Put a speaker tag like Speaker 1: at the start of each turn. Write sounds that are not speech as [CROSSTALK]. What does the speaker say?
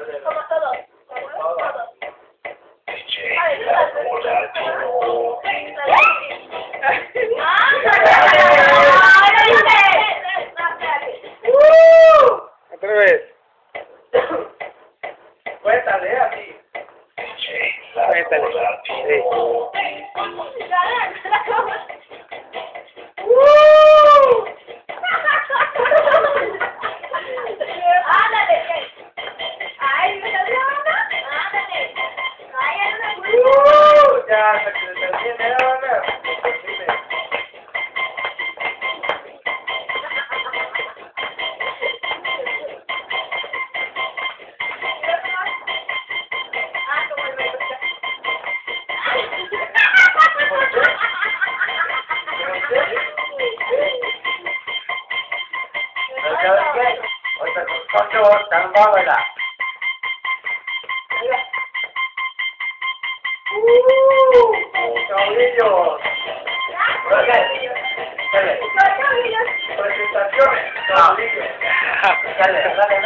Speaker 1: Como todos. Como todos. A ver,
Speaker 2: Otra vez.
Speaker 3: Cuéntale así.
Speaker 2: Cuéntale. Sí.
Speaker 3: Oye, ¿cuánto tan bárbara? Caudillos. Presentaciones, caudillos. [LAUGHS] Dale, dale.